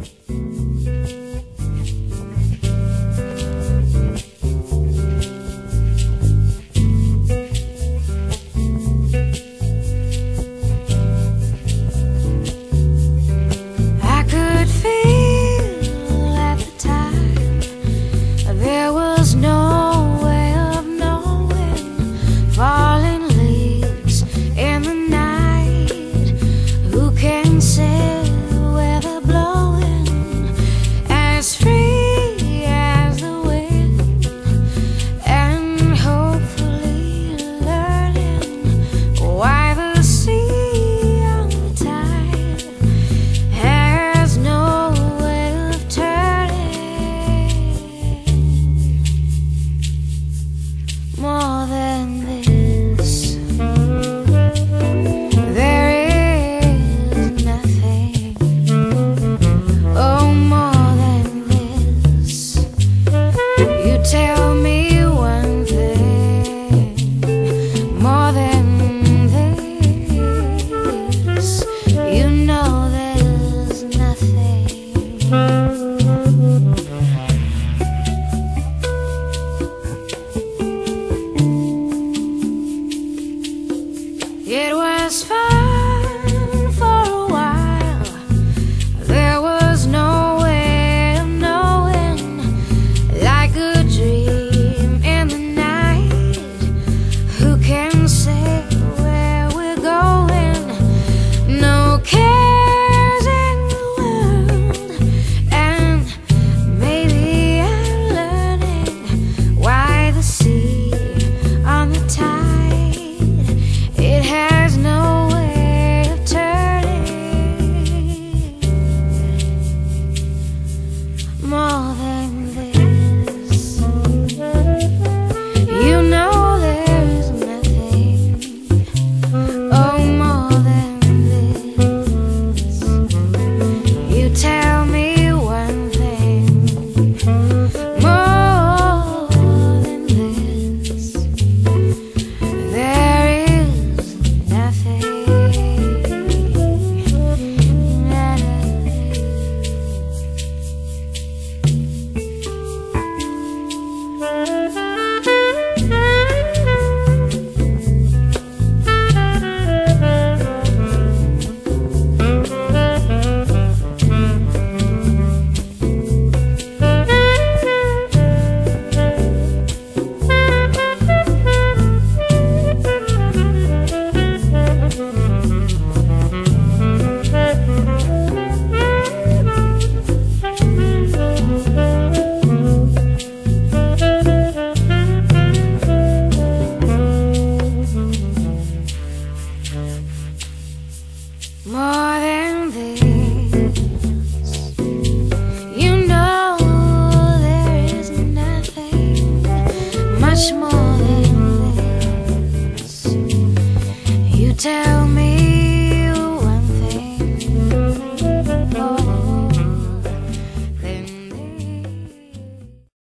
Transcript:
much more than. You tell